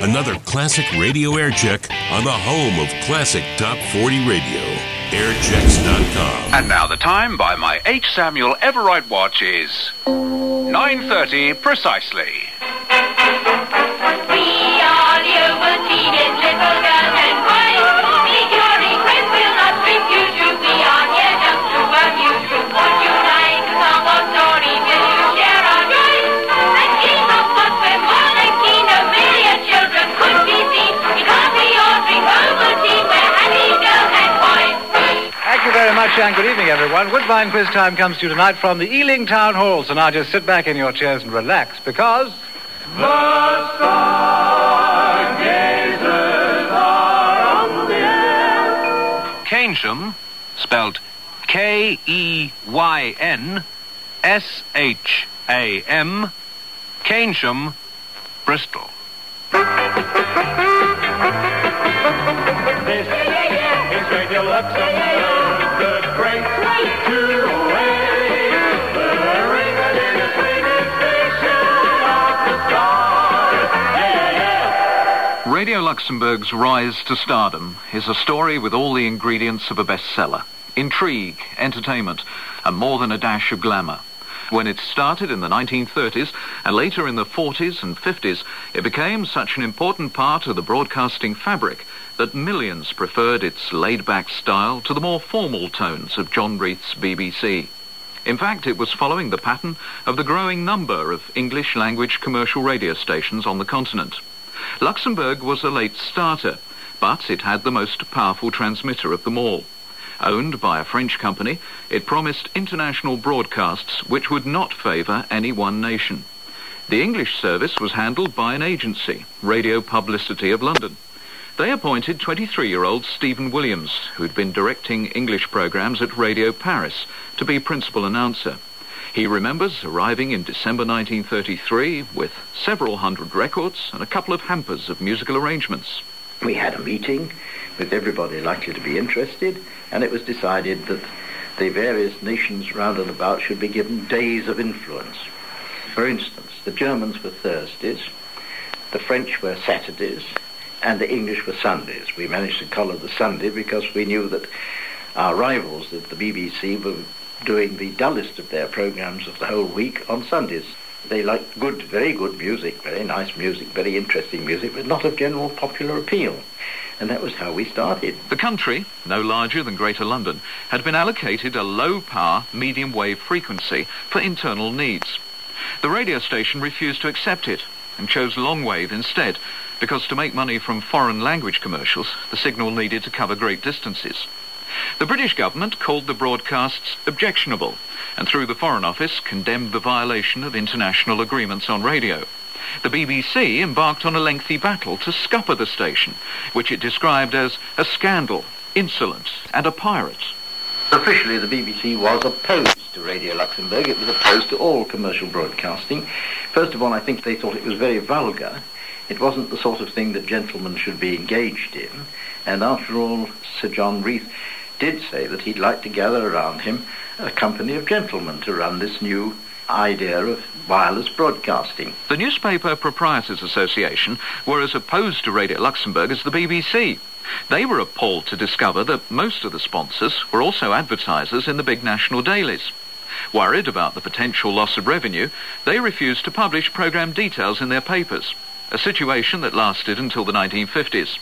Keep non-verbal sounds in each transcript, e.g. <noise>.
another classic radio air check on the home of classic top 40 radio, airchexx.com. And now the time by my H. Samuel Everite watch is 9.30 precisely. Much, and good evening, everyone. Woodbine Quiz Time comes to you tonight from the Ealing Town Hall. So now just sit back in your chairs and relax, because... Keynsham, spelled K E Y N S H A M, Keynsham, Bristol. This is Radio Luxembourg, Radio Luxembourg's rise to stardom is a story with all the ingredients of a bestseller. Intrigue, entertainment, and more than a dash of glamour. When it started in the 1930s and later in the 40s and 50s, it became such an important part of the broadcasting fabric that millions preferred its laid-back style to the more formal tones of John Reith's BBC. In fact, it was following the pattern of the growing number of English language commercial radio stations on the continent. Luxembourg was a late starter, but it had the most powerful transmitter of them all. Owned by a French company, it promised international broadcasts which would not favour any one nation. The English service was handled by an agency, Radio Publicity of London. They appointed 23-year-old Stephen Williams, who'd been directing English programmes at Radio Paris, to be principal announcer. He remembers arriving in December 1933 with several hundred records and a couple of hampers of musical arrangements. we had a meeting with everybody likely to be interested, and it was decided that the various nations round and about should be given days of influence. For instance, the Germans were Thursdays, the French were Saturdays, and the English were Sundays. We managed to collar the Sunday because we knew that our rivals at the BBC were doing the dullest of their programs of the whole week on Sundays. They liked good, very good music, very nice music, very interesting music, but not of general popular appeal. And that was how we started. The country, no larger than Greater London, had been allocated a low-power, medium-wave frequency for internal needs. The radio station refused to accept it and chose long-wave instead, because to make money from foreign language commercials, the signal needed to cover great distances. The British government called the broadcasts objectionable, and through the Foreign Office condemned the violation of international agreements on radio. The BBC embarked on a lengthy battle to scupper the station, which it described as a scandal, insolent, and a pirate. Officially, the BBC was opposed to Radio Luxembourg. It was opposed to all commercial broadcasting. First of all, I think they thought it was very vulgar. It wasn't the sort of thing that gentlemen should be engaged in. And after all, Sir John Reith did say that he'd like to gather around him a company of gentlemen to run this new idea of wireless broadcasting. The Newspaper Proprietors Association were as opposed to Radio Luxembourg as the BBC. They were appalled to discover that most of the sponsors were also advertisers in the big national dailies. Worried about the potential loss of revenue, they refused to publish programme details in their papers, a situation that lasted until the 1950s.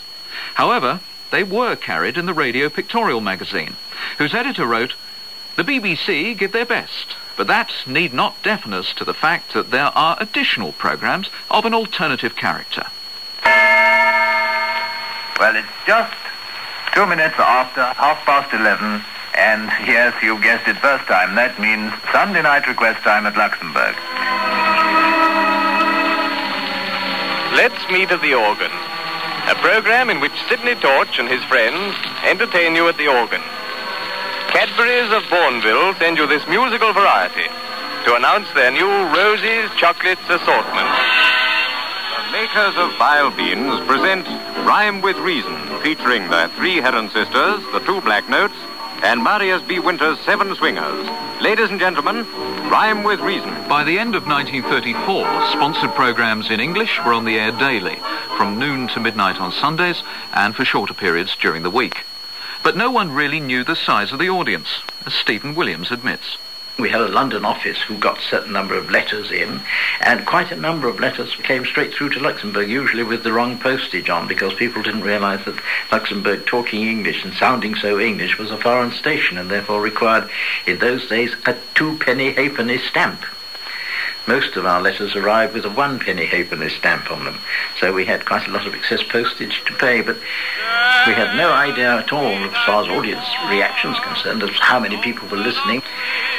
However, they were carried in the Radio Pictorial magazine, whose editor wrote, The BBC give their best, but that need not deafen us to the fact that there are additional programmes of an alternative character. Well, it's just two minutes after half past eleven, and yes, you guessed it first time. That means Sunday night request time at Luxembourg. Let's meet at the organ. A program in which Sidney Torch and his friends entertain you at the organ. Cadbury's of Bournville send you this musical variety to announce their new Roses Chocolates assortment. The makers of Bile Beans present Rhyme with Reason, featuring the three Heron sisters, the two Black Notes, and Marius B. Winter's Seven Swingers. Ladies and gentlemen, Rhyme with Reason. By the end of 1934, sponsored programs in English were on the air daily, from noon to midnight on Sundays and for shorter periods during the week. But no one really knew the size of the audience, as Stephen Williams admits. We had a London office who got a certain number of letters in, and quite a number of letters came straight through to Luxembourg, usually with the wrong postage on, because people didn't realize that Luxembourg talking English and sounding so English was a foreign station, and therefore required, in those days, a two-penny halfpenny stamp. Most of our letters arrived with a one-penny halfpenny stamp on them, so we had quite a lot of excess postage to pay, but we had no idea at all, as far as audience reactions concerned, of how many people were listening.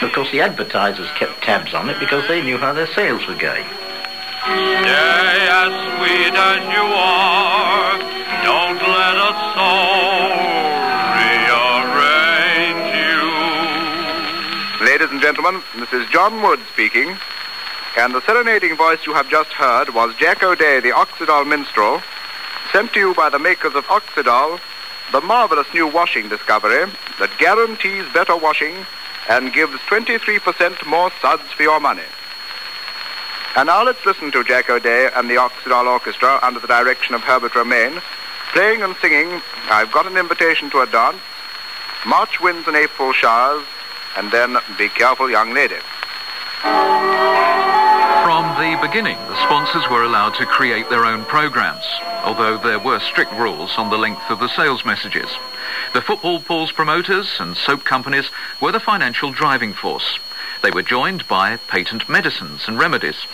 Of course, the advertisers kept tabs on it because they knew how their sales were going. Stay as sweet as you are. Don't let us so rearrange you. Ladies and gentlemen, this is John Wood speaking. And the serenading voice you have just heard was Jack O'Day, the Oxidol minstrel, sent to you by the makers of Oxidol, the marvelous new washing discovery that guarantees better washing and gives 23% more suds for your money. And now let's listen to Jack O'Day and the Oxidol Orchestra under the direction of Herbert Romaine, playing and singing I've Got an Invitation to a Dance, March Winds and April Showers, and then Be Careful Young Lady. The beginning, the sponsors were allowed to create their own programs, although there were strict rules on the length of the sales messages. The football pools promoters and soap companies were the financial driving force. They were joined by patent medicines and remedies,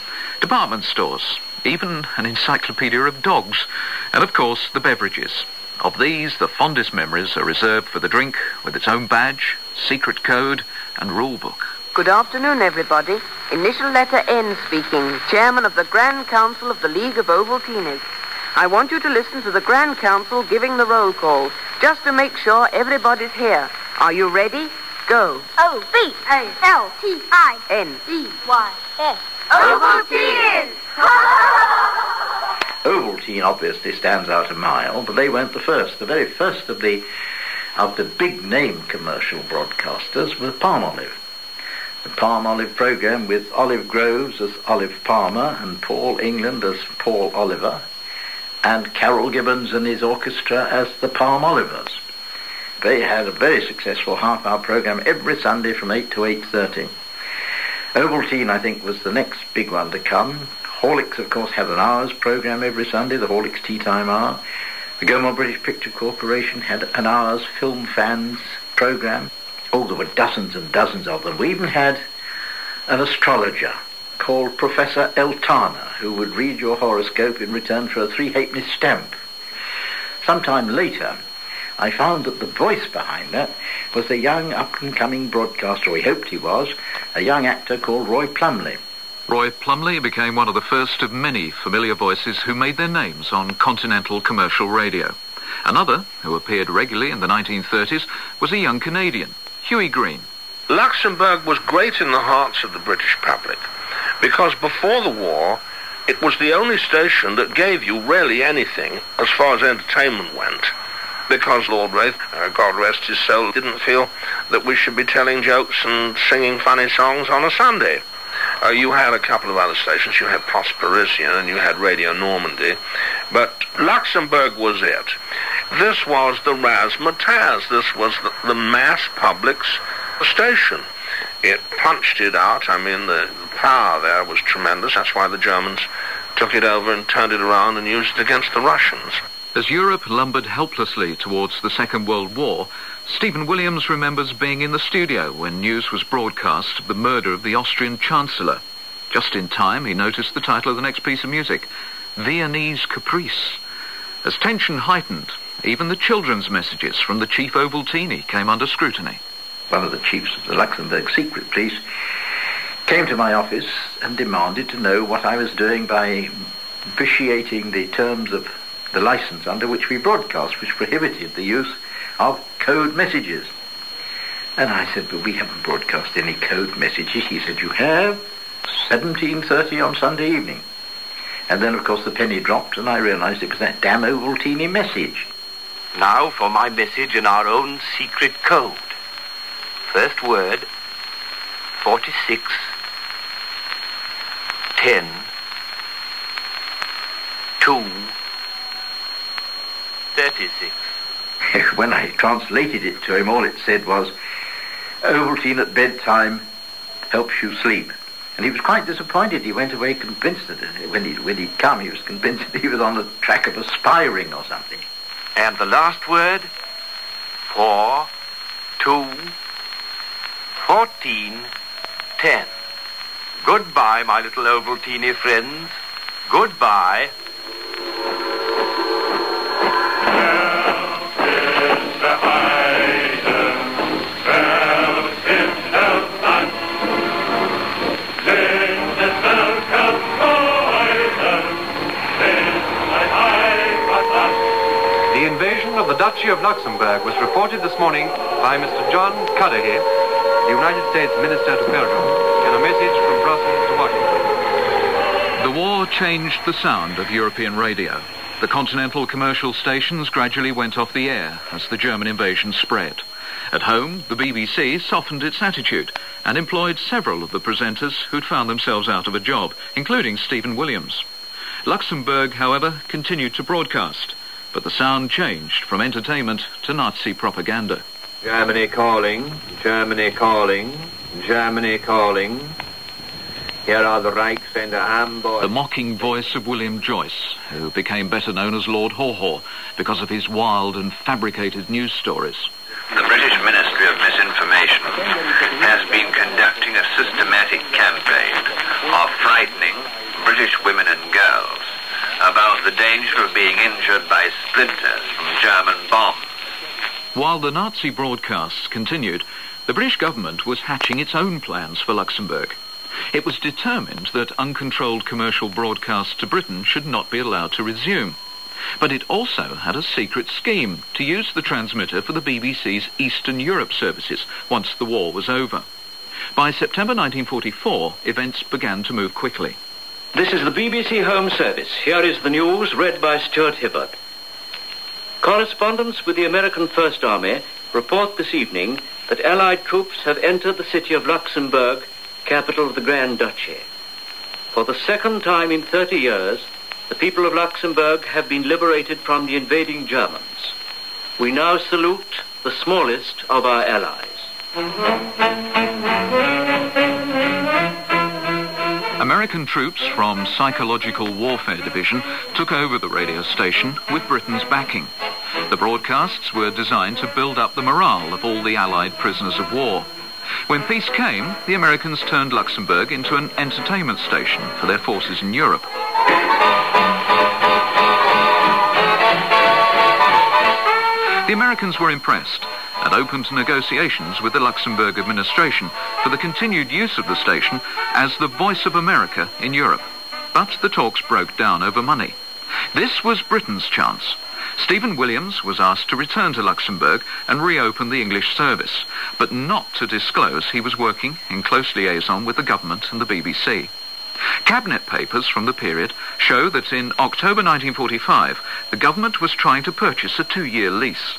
department stores, even an encyclopedia of dogs, and of course the beverages. Of these, the fondest memories are reserved for the drink with its own badge, secret code, and rule book. Good afternoon, everybody. Initial letter N speaking, Chairman of the Grand Council of the League of Ovaltineys. I want you to listen to the Grand Council giving the roll call, just to make sure everybody's here. Are you ready? Go. O B A L T I N. E Y S. Ovaltineys! <laughs> Ovaltine obviously stands out a mile, but they weren't the first. The very first of the of the big name commercial broadcasters was Palmolive. The Palm Olive program with Olive Groves as Olive Palmer and Paul England as Paul Oliver, and Carroll Gibbons and his orchestra as the Palm Olivers. They had a very successful half-hour program every Sunday from 8 to 8.30. Ovaltine, I think, was the next big one to come. Horlicks, of course, had an hour's program every Sunday, the Horlicks Tea Time Hour. The Gaumont British Picture Corporation had an hour's film fans program. Oh, there were dozens and dozens of them. We even had an astrologer called Professor Eltana, who would read your horoscope in return for a three halfpenny stamp. Sometime later, I found that the voice behind that was the young up-and-coming broadcaster, or he hoped he was, a young actor called Roy Plomley. Roy Plomley became one of the first of many familiar voices who made their names on continental commercial radio. Another, who appeared regularly in the 1930s, was a young Canadian, Hughie Green. Luxembourg was great in the hearts of the British public because before the war, it was the only station that gave you really anything as far as entertainment went. Because Lord Reith, uh, God rest his soul, didn't feel that we should be telling jokes and singing funny songs on a Sunday. Uh, you had a couple of other stations. You had Poste Parisien and you had Radio Normandy. But Luxembourg was it. This was the razzmatazz. This was the, the mass public's station. It punched it out. I mean, the, the power there was tremendous. That's why the Germans took it over and turned it around and used it against the Russians. As Europe lumbered helplessly towards the Second World War, Stephen Williams remembers being in the studio when news was broadcast of the murder of the Austrian Chancellor. Just in time, he noticed the title of the next piece of music, Viennese Caprice. As tension heightened, even the children's messages from the chief Ovaltiney came under scrutiny. One of the chiefs of the Luxembourg secret police came to my office and demanded to know what I was doing by vitiating the terms of the license under which we broadcast, which prohibited the use of code messages. And I said, but we haven't broadcast any code messages. He said, you have 17.30 on Sunday evening. And then, of course, the penny dropped and I realized it was that damn Ovaltine message. Now for my message in our own secret code. First word, 46, 10, 2, 36. when I translated it to him, all it said was, Ovaltine at bedtime helps you sleep. And he was quite disappointed. He went away convinced that uh, when, he, when he'd come, he was convinced <laughs> that he was on the track of a spy ring or something. And the last word, 4, two, fourteen, ten. Goodbye, my little Ovaltine friends. Goodbye. Duchy of Luxembourg was reported this morning by Mr. John Cudahy, the United States Minister to Belgium, in a message from Brussels to Washington. The war changed the sound of European radio. The continental commercial stations gradually went off the air as the German invasion spread. At home, the BBC softened its attitude and employed several of the presenters who'd found themselves out of a job, including Stephen Williams. Luxembourg, however, continued to broadcast, but the sound changed from entertainment to Nazi propaganda. Germany calling, Germany calling, Germany calling. Here are the Reichssender Hamburg. The mocking voice of William Joyce, who became better known as Lord Haw Haw because of his wild and fabricated news stories. The British Ministry of Misinformation has been conducting a systematic campaign of frightening British women and girls about the danger of being injured by splinters from German bombs. While the Nazi broadcasts continued, the British government was hatching its own plans for Luxembourg. It was determined that uncontrolled commercial broadcasts to Britain should not be allowed to resume. But it also had a secret scheme to use the transmitter for the BBC's Eastern Europe services once the war was over. By September 1944, events began to move quickly. This is the BBC Home Service. Here is the news read by Stuart Hibberd. Correspondents with the American First Army report this evening that Allied troops have entered the city of Luxembourg, capital of the Grand Duchy. For the second time in 30 years, the people of Luxembourg have been liberated from the invading Germans. We now salute the smallest of our allies. American troops from Psychological Warfare Division took over the radio station with Britain's backing. The broadcasts were designed to build up the morale of all the Allied prisoners of war. When peace came, the Americans turned Luxembourg into an entertainment station for their forces in Europe. The Americans were impressed and opened negotiations with the Luxembourg administration for the continued use of the station as the voice of America in Europe. But the talks broke down over money. This was Britain's chance. Stephen Williams was asked to return to Luxembourg and reopen the English service, but not to disclose he was working in close liaison with the government and the BBC. Cabinet papers from the period show that in October 1945, the government was trying to purchase a two-year lease.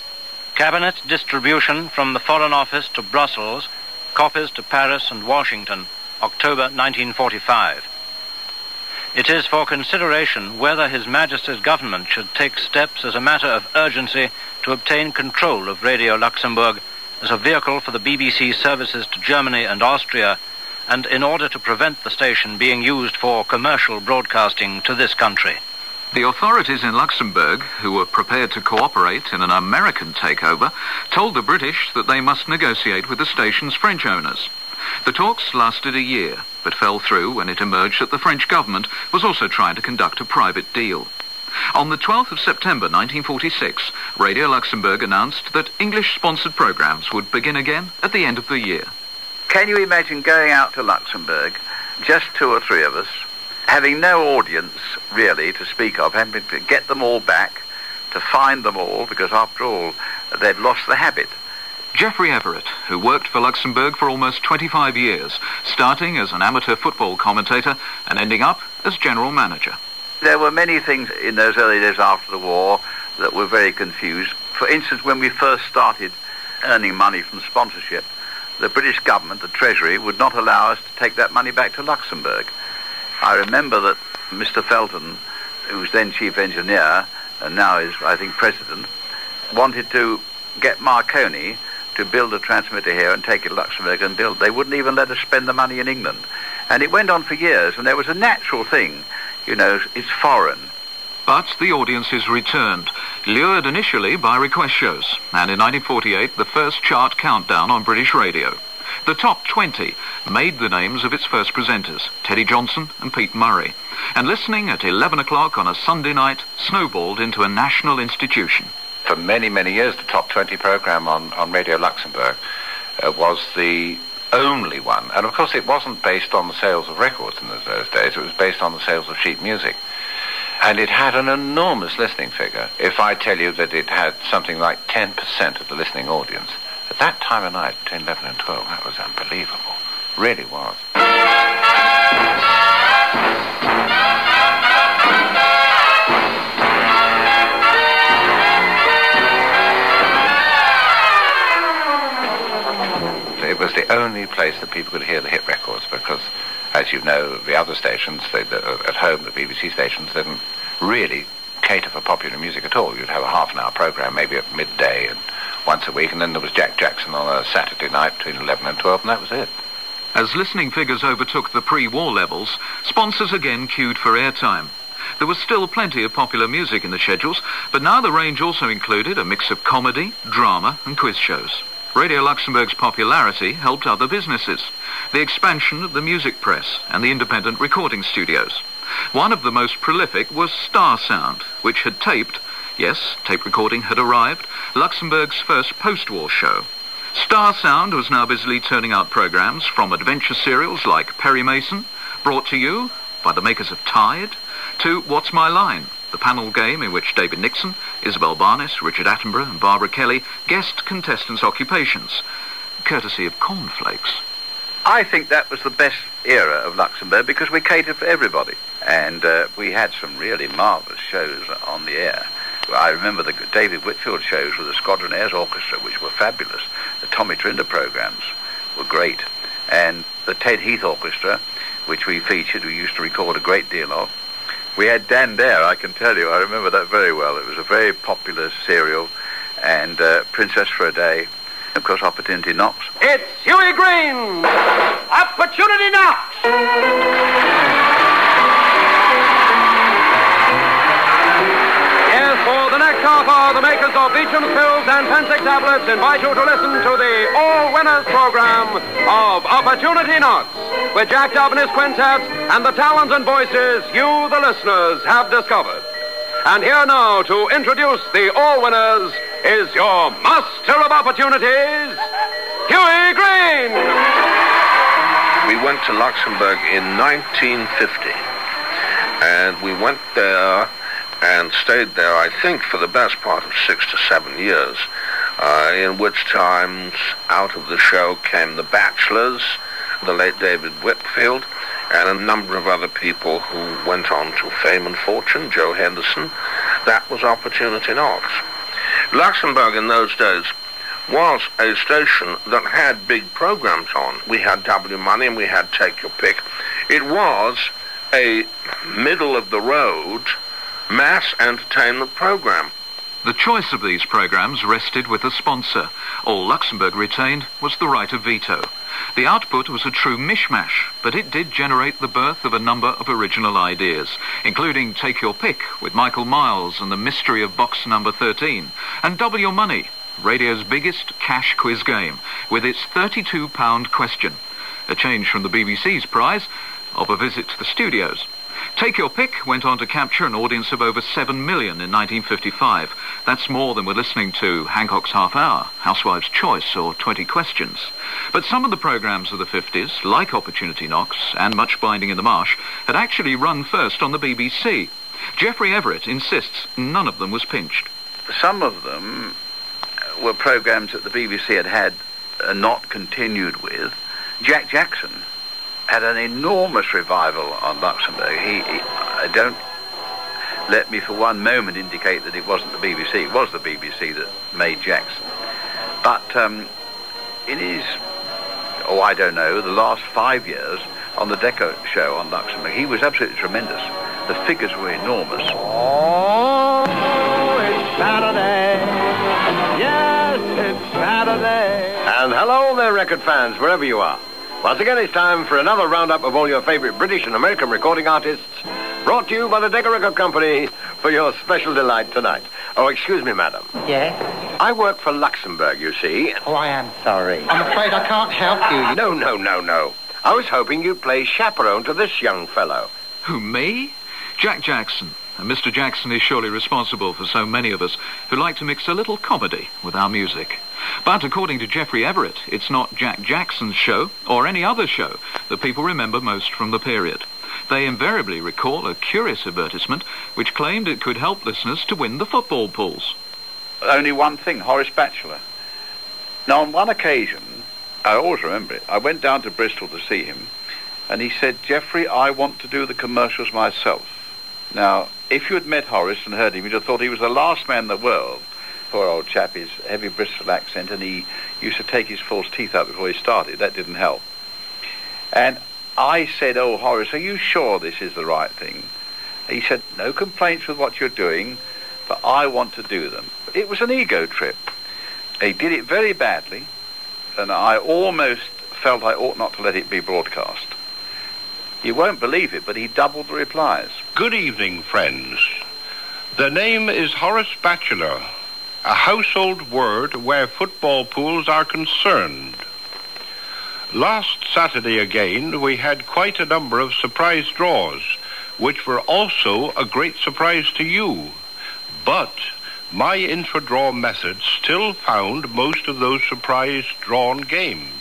Cabinet distribution from the Foreign Office to Brussels, copies to Paris and Washington, October 1945. It is for consideration whether His Majesty's government should take steps as a matter of urgency to obtain control of Radio Luxembourg as a vehicle for the BBC services to Germany and Austria, and in order to prevent the station being used for commercial broadcasting to this country. The authorities in Luxembourg, who were prepared to cooperate in an American takeover, told the British that they must negotiate with the station's French owners. The talks lasted a year, but fell through when it emerged that the French government was also trying to conduct a private deal. On the 12th of September 1946, Radio Luxembourg announced that English-sponsored programs would begin again at the end of the year. Can you imagine going out to Luxembourg, just two or three of us, having no audience really to speak of, having to get them all back, to find them all, because after all, they'd lost the habit. Geoffrey Everett, who worked for Luxembourg for almost 25 years, starting as an amateur football commentator and ending up as general manager. There were many things in those early days after the war that were very confused. For instance, when we first started earning money from sponsorship, the British government, the Treasury, would not allow us to take that money back to Luxembourg. I remember that Mr. Felton, who was then chief engineer and now is, I think, president, wanted to get Marconi to build a transmitter here and take it to Luxembourg and build. They wouldn't even let us spend the money in England. And it went on for years, and there was a natural thing, you know, it's foreign. But the audiences returned, lured initially by request shows, and in 1948 the first chart countdown on British radio. The top 20 made the names of its first presenters, Teddy Johnson and Pete Murray, and listening at 11 o'clock on a Sunday night snowballed into a national institution. For many, many years, the top 20 program on, on Radio Luxembourg uh, was the only one. And of course, it wasn't based on the sales of records in those days, it was based on the sales of sheet music. And it had an enormous listening figure. If I tell you that it had something like 10% of the listening audience, at that time of night, between 11 and 12, that was unbelievable. Really was. It was the only place that people could hear the hit records because, as you know, the other stations, the, uh, at home, the BBC stations, didn't really cater for popular music at all. You'd have a half an hour program, maybe at midday and once a week, and then there was Jack Jackson on a Saturday night between 11 and 12, and that was it. As listening figures overtook the pre-war levels, sponsors again queued for airtime. There was still plenty of popular music in the schedules, but now the range also included a mix of comedy, drama, and quiz shows. Radio Luxembourg's popularity helped other businesses, the expansion of the music press and the independent recording studios. One of the most prolific was Star Sound, which had taped, yes, tape recording had arrived, Luxembourg's first post-war show. Star Sound was now busily turning out programs from adventure serials like Perry Mason, brought to you by the makers of Tide, to What's My Line, the panel game in which David Nixon, Isobel Barnett, Richard Attenborough and Barbara Kelly guessed contestants' occupations, courtesy of cornflakes. I think that was the best era of Luxembourg because we catered for everybody. And uh, we had some really marvellous shows on the air. I remember the David Whitfield shows with the Squadronaires Orchestra, which were fabulous. The Tommy Trinder programs were great. And the Ted Heath Orchestra, which we featured, we used to record a great deal of. We had Dan Dare, I can tell you. I remember that very well. It was a very popular serial. And uh, Princess for a Day. Of course, Opportunity Knocks. It's Hughie Green! Opportunity knocks! For the makers of Beecham's Pills and Phensic Tablets invite you to listen to the All Winners program of Opportunity Knocks with Jack Dove and his quintet and the talents and voices you, the listeners, have discovered. And here now to introduce the All Winners is your master of opportunities, Hughie Green. We went to Luxembourg in 1950, and we went there and stayed there, I think, for the best part of six to seven years, uh, in which times out of the show came The Bachelors, the late David Whitfield, and a number of other people who went on to fame and fortune, Joe Henderson. That was Opportunity Knocks. Luxembourg in those days was a station that had big programs on. We had W Money and we had Take Your Pick. It was a middle of the road mass entertainment program. The choice of these programs rested with the sponsor. All Luxembourg retained was the right of veto. The output was a true mishmash, but it did generate the birth of a number of original ideas, including Take Your Pick with Michael Miles and the Mystery of Box Number 13, and Double Your Money, radio's biggest cash quiz game, with its £32 question, a change from the BBC's prize of a visit to the studios. Take Your Pick went on to capture an audience of over 7 million in 1955. That's more than we're listening to Hancock's Half Hour, Housewives' Choice, or 20 Questions. But some of the programs of the 50s, like Opportunity Knocks and Much Binding in the Marsh, had actually run first on the BBC. Geoffrey Everett insists none of them was pinched. Some of them were programs that the BBC had had uh, not continued with. Jack Jackson had an enormous revival on Luxembourg. He, he I don't let me for one moment indicate that it wasn't the BBC. It was the BBC that made Jackson. But um, in his oh, I don't know, the last five years on the Decca show on Luxembourg. He was absolutely tremendous. The figures were enormous. Oh, it's Saturday. Yes, it's Saturday. And hello there, record fans, wherever you are. Once again, it's time for another roundup of all your favorite British and American recording artists, brought to you by the Decca Record Company for your special delight tonight. Oh, excuse me, madam. Yes? I work for Luxembourg, you see. Oh, I am sorry. I'm afraid I can't help you. No, no, no, no. I was hoping you'd play chaperone to this young fellow. Who, me? Jack Jackson. And Mr. Jackson is surely responsible for so many of us who like to mix a little comedy with our music. But according to Geoffrey Everett, it's not Jack Jackson's show or any other show that people remember most from the period. They invariably recall a curious advertisement which claimed it could help listeners to win the football pools. Only one thing, Horace Batchelor. Now, on one occasion, I always remember it, I went down to Bristol to see him, and he said, Geoffrey, I want to do the commercials myself. Now, if you had met Horace and heard him, you'd have thought he was the last man in the world. Poor old chap, his heavy Bristol accent, and he used to take his false teeth out before he started. That didn't help. And I said, oh, Horace, are you sure this is the right thing? He said, no complaints with what you're doing, but I want to do them. It was an ego trip. He did it very badly, and I almost felt I ought not to let it be broadcast. You won't believe it, but he doubled the replies. Good evening, friends. The name is Horace Batchelor, a household word where football pools are concerned. Last Saturday again, we had quite a number of surprise draws, which were also a great surprise to you. But my Infra-Draw method still found most of those surprise drawn games.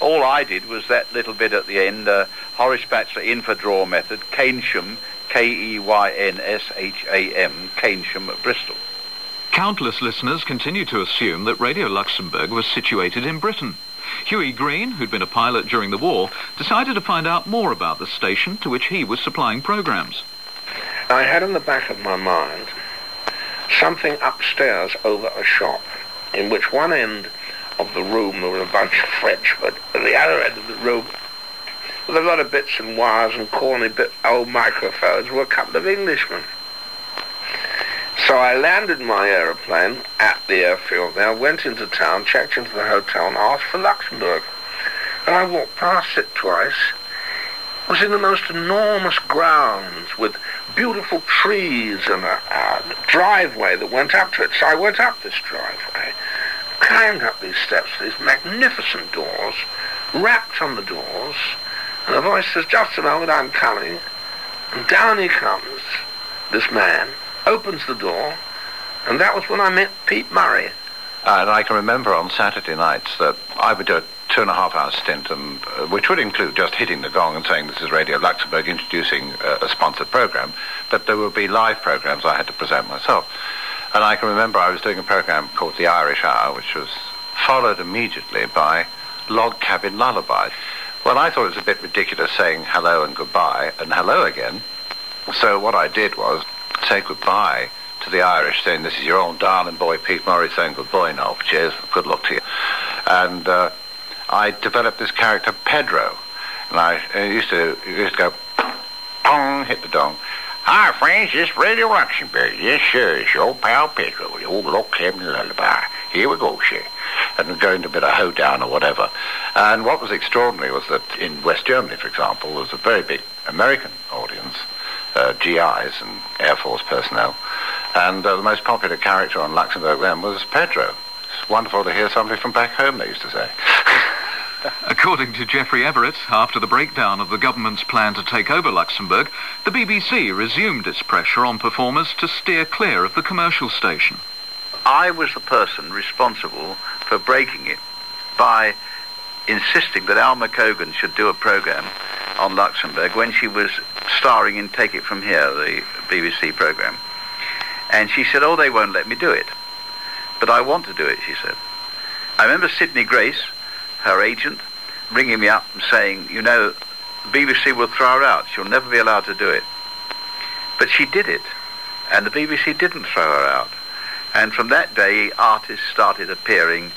All I did was that little bit at the end, uh, Horace Batchelor Infra-Draw method, Keynsham, K-E-Y-N-S-H-A-M, Keynsham at Bristol. Countless listeners continue to assume that Radio Luxembourg was situated in Britain. Hughie Green, who'd been a pilot during the war, decided to find out more about the station to which he was supplying programs. I had in the back of my mind something upstairs over a shop in which one end of the room there was a bunch of Frenchmen, at the other end of the room with a lot of bits and wires and corny bit old microphones were a couple of Englishmen. So I landed my aeroplane at the airfield there, went into town, checked into the hotel and asked for Luxembourg. And I walked past it twice. It was in the most enormous grounds with beautiful trees and a, a driveway that went up to it. So I went up this driveway, climbed up these steps these magnificent doors, rapped on the doors, and a voice says, just a moment, I'm coming. And down he comes, this man, opens the door, and that was when I met Pete Murray. Uh, and I can remember on Saturday nights that I would do a two and a half hour stint, and, uh, which would include just hitting the gong and saying this is Radio Luxembourg introducing uh, a sponsored program, but there would be live programs I had to present myself. And I can remember I was doing a program called The Irish Hour, which was followed immediately by Log Cabin Lullaby. Well, I thought it was a bit ridiculous saying hello and goodbye and hello again. So what I did was say goodbye to the Irish, saying this is your own darling boy Pete Murray saying goodbye now, cheers, good luck to you. And uh, I developed this character Pedro, and I uh, used to used to go pong, hit the dong. Hi, friends, this is Radio Luxembourg. Yes, sir, it's your pal Pedro, the old Log Cabin Lullaby. Here we go, sir. And go into a bit of hoedown or whatever. And what was extraordinary was that in West Germany, for example, there was a very big American audience, uh, GIs and Air Force personnel. And uh, the most popular character on Luxembourg then was Pedro. It's wonderful to hear somebody from back home, they used to say. <laughs> According to Geoffrey Everett, after the breakdown of the government's plan to take over Luxembourg, the BBC resumed its pressure on performers to steer clear of the commercial station. I was the person responsible for breaking it by insisting that Alma Cogan should do a program on Luxembourg when she was starring in Take It From Here, the BBC program. And she said, oh, they won't let me do it. But I want to do it, she said. I remember Sydney Grace, her agent, ringing me up and saying, you know, BBC will throw her out. She'll never be allowed to do it. But she did it. And the BBC didn't throw her out. And from that day, artists started appearing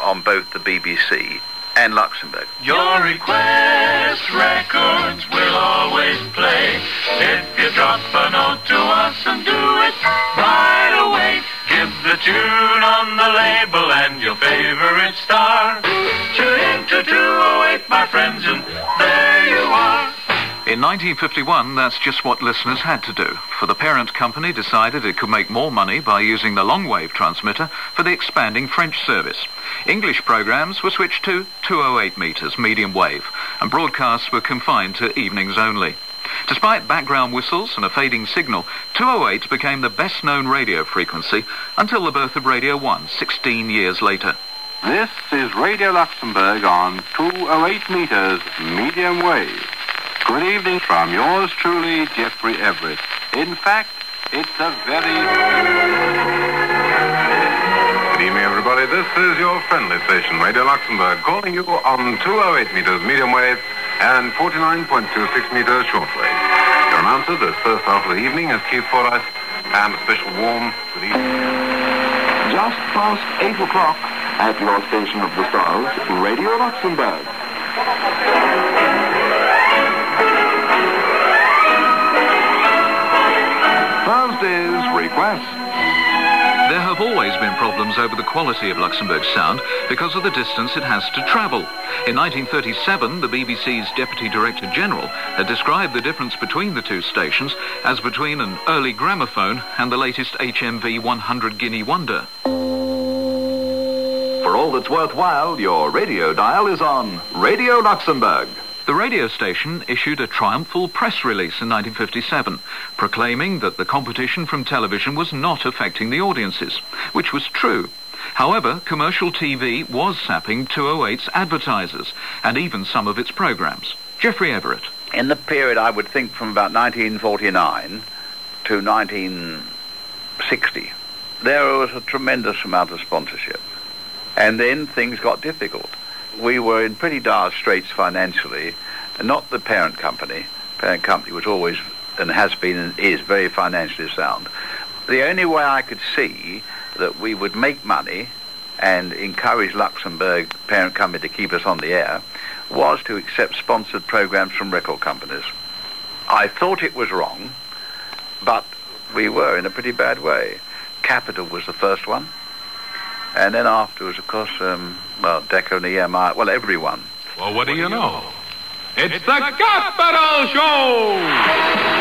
on both the BBC and Luxembourg. Your request records will always play. If you drop a note to us and do it right away, give the tune on the label and your favorite star. Tune into 208, my friends, and there you are. In 1951, that's just what listeners had to do, for the parent company decided it could make more money by using the long-wave transmitter for the expanding French service. English programs were switched to 208 meters medium wave, and broadcasts were confined to evenings only. Despite background whistles and a fading signal, 208 became the best-known radio frequency until the birth of Radio 1 16 years later. This is Radio Luxembourg on 208 meters medium wave. Good evening from yours truly, Geoffrey Everett. In fact, it's a very... Good evening, everybody. This is your friendly station, Radio Luxembourg, calling you on 208 meters medium wave and 49.26 meters shortwave. Your announcer this first half of the evening is Keith Fordyce, and a special warm good evening. Just past 8 o'clock at your station of the stars, Radio Luxembourg. Have always been problems over the quality of Luxembourg's sound because of the distance it has to travel. In 1937, the BBC's Deputy Director General had described the difference between the two stations as between an early gramophone and the latest HMV 100 Guinea Wonder. For all that's worthwhile, your radio dial is on Radio Luxembourg. The radio station issued a triumphal press release in 1957, proclaiming that the competition from television was not affecting the audiences, which was true. However, commercial TV was sapping 208's advertisers and even some of its programs. Geoffrey Everett. In the period, I would think, from about 1949 to 1960, there was a tremendous amount of sponsorship. And then things got difficult. We were in pretty dire straits financially, not the parent company. Parent company was always and has been and is very financially sound. The only way I could see that we would make money and encourage Luxembourg parent company to keep us on the air was to accept sponsored programs from record companies. I thought it was wrong, but we were in a pretty bad way. Capitol was the first one, and then afterwards, of course, um, well, Decca and EMI, well, everyone. Well, what do you know? It's the Capitol Show!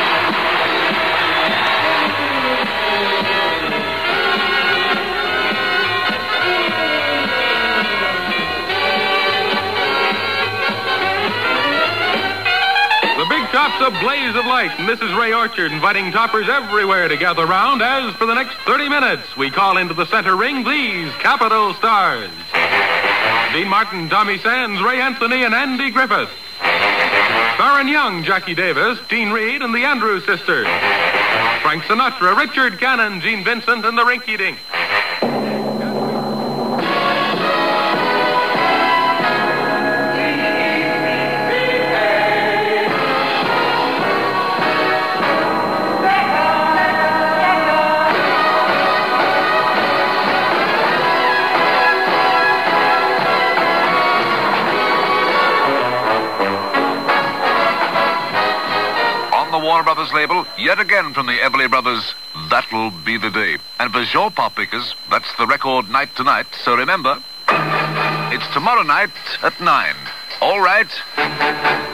The big top's a blaze of light, and this is Ray Orchard inviting toppers everywhere to gather round as for the next 30 minutes we call into the center ring these Capitol stars. Dean Martin, Tommy Sands, Ray Anthony, and Andy Griffith. Faron Young, Jackie Davis, Dean Reed, and the Andrews sisters. Frank Sinatra, Richard Cannon, Gene Vincent, and the Rinky Dink. Warner Brothers label, yet again from the Everly Brothers, That'll Be the Day. And for your pop pickers, that's the record Night Tonight. So remember, it's tomorrow night at 9. All right?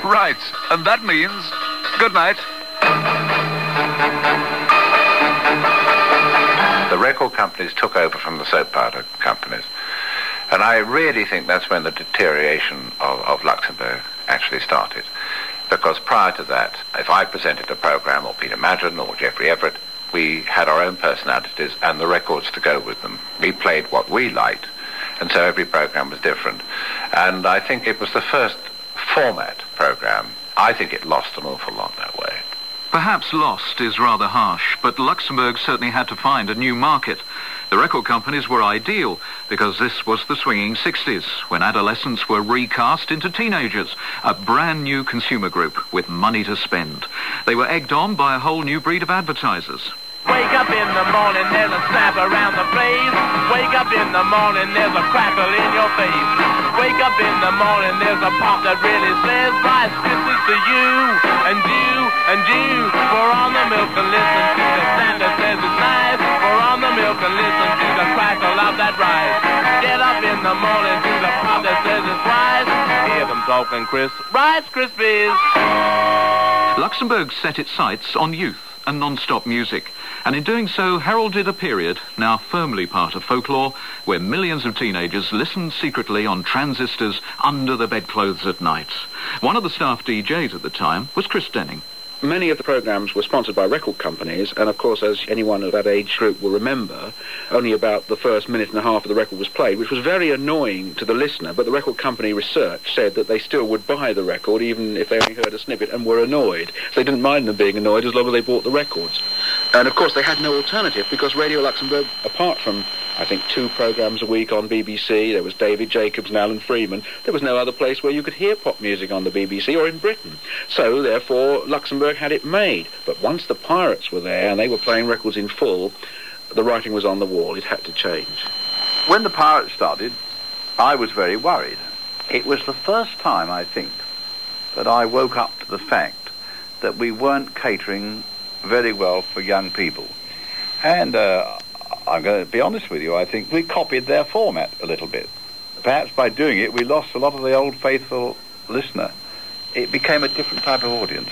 Right. And that means good night. The record companies took over from the soap powder companies. And I really think that's when the deterioration of, of Luxembourg actually started. Because prior to that, if I presented a program, or Peter Madden, or Geoffrey Everett, we had our own personalities and the records to go with them. We played what we liked, and so every program was different. And I think it was the first format program. I think it lost an awful lot that way. Perhaps lost is rather harsh, but Luxembourg certainly had to find a new market. The record companies were ideal because this was the swinging 60s when adolescents were recast into teenagers, a brand new consumer group with money to spend. They were egged on by a whole new breed of advertisers. Wake up in the morning, there's a snap around the place. Wake up in the morning, there's a crackle in your face. wake up in the morning, there's a pop that really says, Rice Krispies to you, and you, and you. Pour on the milk and listen to the sound that says it's nice. Pour on the milk and listen to the crackle of that rice. Get up in the morning to the pop that says it's rice. Hear them talking crisp, Rice Krispies. Luxembourg set its sights on youth and non-stop music, and in doing so heralded a period, now firmly part of folklore, where millions of teenagers listened secretly on transistors under the bedclothes at night. One of the staff DJs at the time was Chris Denning. Many of the programs were sponsored by record companies, and of course, as anyone of that age group will remember, only about the first minute and a half of the record was played, which was very annoying to the listener. But the record company research said that they still would buy the record even if they only heard a snippet and were annoyed. They didn't mind them being annoyed as long as they bought the records. And of course, they had no alternative because Radio Luxembourg, apart from I think two programs a week on BBC. There was David Jacobs and Alan Freeman. There was no other place where you could hear pop music on the BBC or in Britain. So therefore, Luxembourg had it made. But once the Pirates were there and they were playing records in full, the writing was on the wall. It had to change. When the Pirates started, I was very worried. It was the first time, I think, that I woke up to the fact that we weren't catering very well for young people. And uh, I'm going to be honest with you, I think we copied their format a little bit. Perhaps by doing it, we lost a lot of the old faithful listener. It became a different type of audience.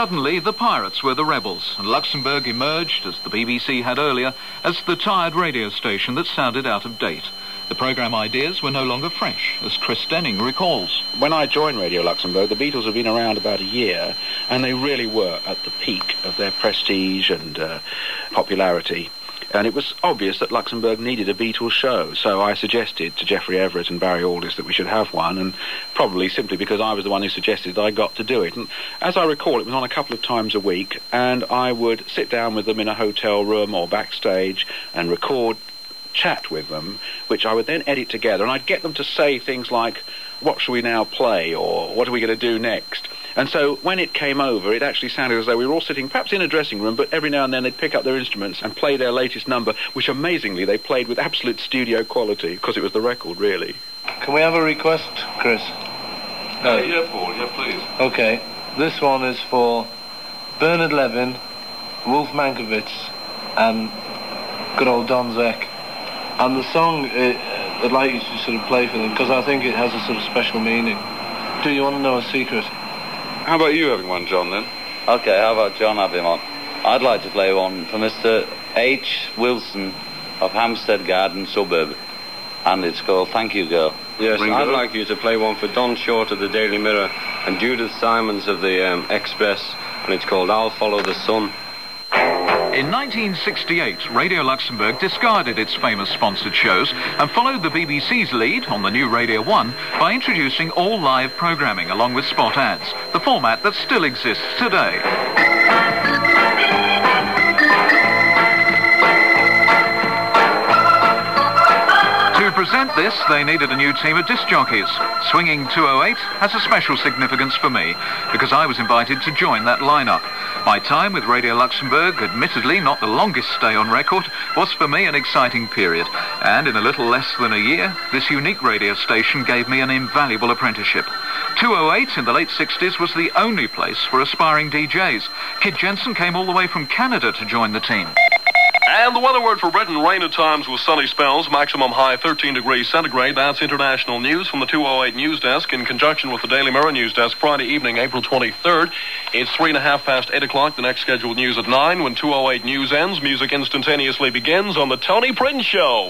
Suddenly, the pirates were the rebels, and Luxembourg emerged, as the BBC had earlier, as the tired radio station that sounded out of date. The programme ideas were no longer fresh, as Chris Denning recalls. When I joined Radio Luxembourg, the Beatles had been around about a year, and they really were at the peak of their prestige and uh, popularity. And it was obvious that Luxembourg needed a Beatles show, so I suggested to Geoffrey Everett and Barry Aldis that we should have one, and probably simply because I was the one who suggested that I got to do it. And as I recall, it was on a couple of times a week, and I would sit down with them in a hotel room or backstage and record chat with them, which I would then edit together, and I'd get them to say things like, what shall we now play, or what are we going to do next? And so when it came over, it actually sounded as though we were all sitting perhaps in a dressing room, but every now and then they'd pick up their instruments and play their latest number, which amazingly they played with absolute studio quality, because it was the record, really. Can we have a request, Chris? Uh, yeah, Paul, yeah, please. Okay, this one is for Bernard Levin, Wolf Mankowitz, and good old Don Zek. And the song, uh, I'd like you to sort of play for them, because I think it has a sort of special meaning. Do you want to know a secret? How about you having one, John, then? Okay, how about John have him on? I'd like to play one for Mr. H. Wilson of Hampstead Garden Suburb. And it's called Thank You Girl. Yes, I'd like you to play one for Don Short of the Daily Mirror and Judith Simons of the um, Express, and it's called I'll Follow the Sun. In 1968, Radio Luxembourg discarded its famous sponsored shows and followed the BBC's lead on the new Radio 1 by introducing all live programming along with spot ads, the format that still exists today. This, they needed a new team of disc jockeys. Swinging 208 has a special significance for me because I was invited to join that lineup. My time with Radio Luxembourg, admittedly not the longest stay on record, was for me an exciting period. And in a little less than a year, this unique radio station gave me an invaluable apprenticeship. 208 in the late 60s was the only place for aspiring DJs. Kid Jensen came all the way from Canada to join the team. And the weather word for Britain, rain at times with sunny spells, maximum high 13 degrees centigrade. That's international news from the 208 News Desk in conjunction with the Daily Mirror News Desk, Friday evening, April 23rd. It's three and a half past 8 o'clock. The next scheduled news at 9. When 208 News ends, music instantaneously begins on the Tony Prince Show.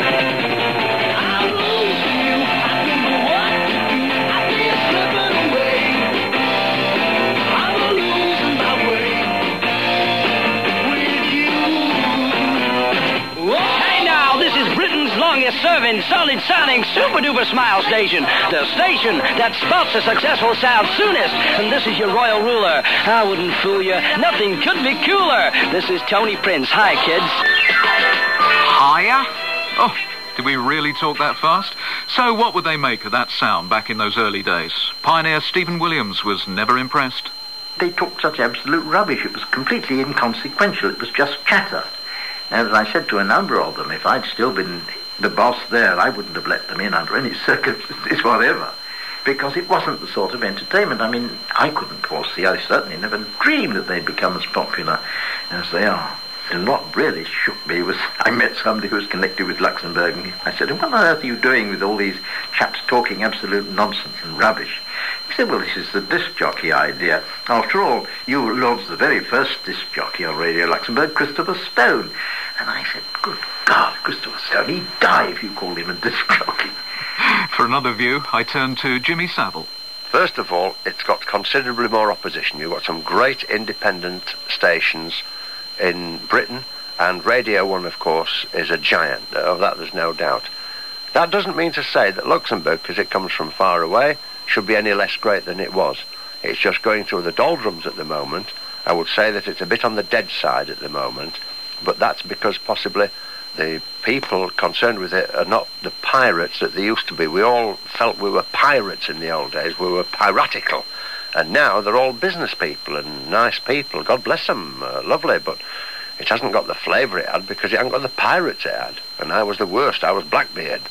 Britain's longest serving, solid sounding, super duper smile station. The station that spots a successful sound soonest. And this is your royal ruler. I wouldn't fool you. Nothing could be cooler. This is Tony Prince. Hi, kids. Hiya? Oh, Did we really talk that fast? So what would they make of that sound back in those early days? Pioneer Stephen Williams was never impressed. They talked such absolute rubbish. It was completely inconsequential. It was just chatter. And as I said to a number of them, if I'd still been the boss there, I wouldn't have let them in under any <laughs> circumstances whatever. Because it wasn't the sort of entertainment. I mean, I couldn't foresee, I certainly never dreamed that they'd become as popular as they are. And what really shook me was <laughs> I met somebody who was connected with Luxembourg, and I said, what on earth are you doing with all these chaps talking absolute nonsense and rubbish? He well, this is the disc jockey idea. After all, you launched the very first disc jockey on Radio Luxembourg, Christopher Stone. And I said, good God, Christopher Stone, he'd die if you called him a disc jockey. <laughs> For another view, I turn to Jimmy Savile. First of all, it's got considerably more opposition. You've got some great independent stations in Britain, and Radio 1, of course, is a giant. Of that, there's no doubt. That doesn't mean to say that Luxembourg, because it comes from far away, should be any less great than it was. It's just going through the doldrums at the moment. I would say that it's a bit on the dead side at the moment, but that's because possibly the people concerned with it are not the pirates that they used to be. We all felt we were pirates in the old days. We were piratical. And now they're all business people and nice people. God bless them. Uh, lovely. But it hasn't got the flavour it had because it hasn't got the pirates it had. And I was the worst. I was Blackbeard.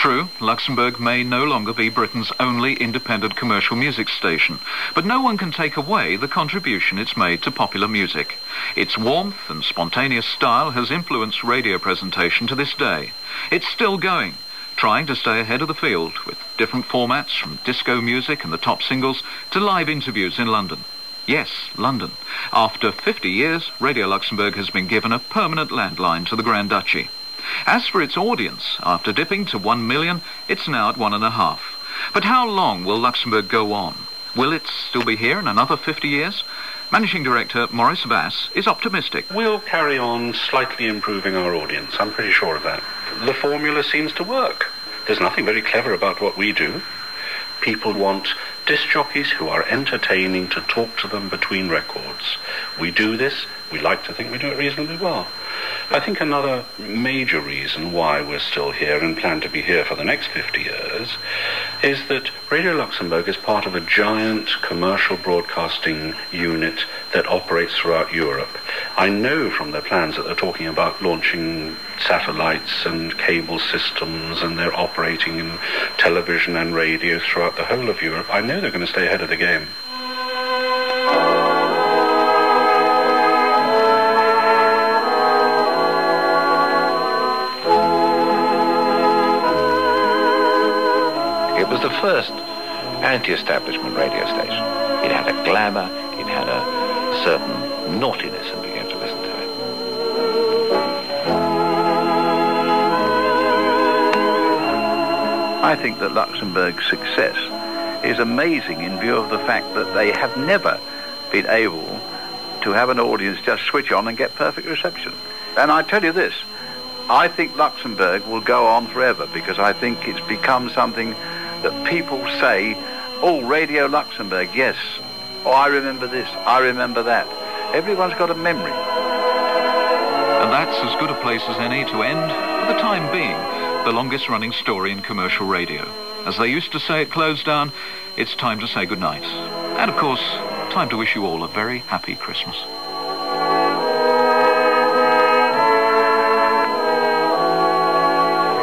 True, Luxembourg may no longer be Britain's only independent commercial music station, but no one can take away the contribution it's made to popular music. Its warmth and spontaneous style has influenced radio presentation to this day. It's still going, trying to stay ahead of the field with different formats from disco music and the top singles to live interviews in London. Yes, London. After 50 years, Radio Luxembourg has been given a permanent landline to the Grand Duchy. As for its audience, after dipping to one million, it's now at one and a half. But how long will Luxembourg go on? Will it still be here in another 50 years? Managing Director Maurice Bass is optimistic. We'll carry on slightly improving our audience. I'm pretty sure of that. The formula seems to work. There's nothing very clever about what we do. People want disc jockeys who are entertaining to talk to them between records. We do this. We like to think we do it reasonably well. I think another major reason why we're still here and plan to be here for the next 50 years is that Radio Luxembourg is part of a giant commercial broadcasting unit that operates throughout Europe. I know from their plans that they're talking about launching satellites and cable systems and they're operating in television and radio throughout the whole of Europe. I know they're going to stay ahead of the game. It was the first anti-establishment radio station. It had a glamour, it had a certain naughtiness, and began to listen to it. I think that Luxembourg's success is amazing in view of the fact that they have never been able to have an audience just switch on and get perfect reception. And I tell you this, I think Luxembourg will go on forever because I think it's become something that people say, oh, Radio Luxembourg, yes. Oh, I remember this, I remember that. Everyone's got a memory. And that's as good a place as any to end, for the time being, the longest running story in commercial radio. As they used to say at Close Down, it's time to say goodnight. And of course, time to wish you all a very happy Christmas.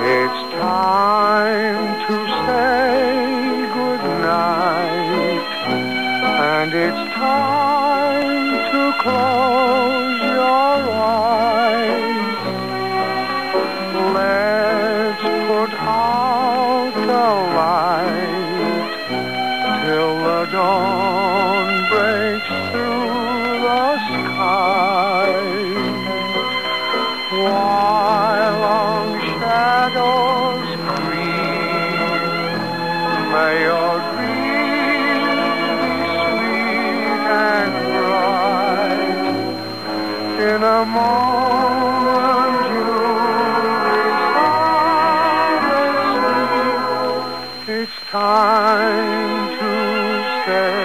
It's time to say and it's time to close your eyes. Let's put out the light till the dawn breaks through the sky. While long shadows creep, may a moment you'll be sound. It's time to say